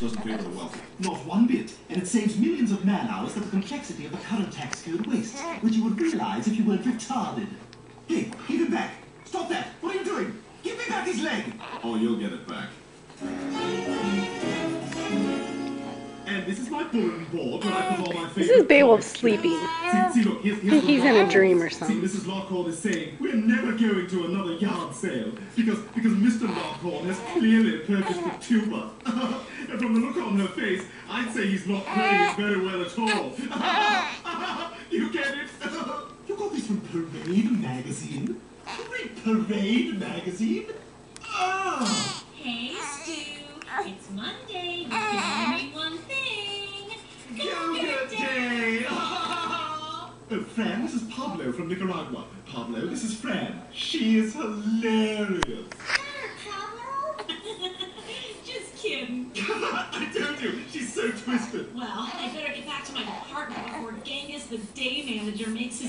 doesn't favor the wealthy. Not one bit. And it saves millions of man hours that the complexity of the current tax code wastes, which you would realize if you weren't retarded. Hey, give him back. Stop that. What are you doing? Give me back his leg. Oh, you'll get it back. And this is my bulletin board where I put all my This is Beowulf comics. sleeping. See, see, look, here's, here's He's in a dream or something. See, something. Mrs. Lockhorn is saying we're never going to another yard sale because because Mr. Lockhorn has clearly purchased a tuber. and from the look on her face, I'd say he's not playing it very well at all. you get it? you got this from Parade magazine. You read Parade magazine? Ah! Hey, Stu. It's Monday. You can only mean one thing. Go good day! Oh, Fran, this is Pablo from Nicaragua. Pablo, this is Fran. She is hilarious. I told you, she's so twisted. Well, I better get back to my apartment before Genghis, the day manager, makes his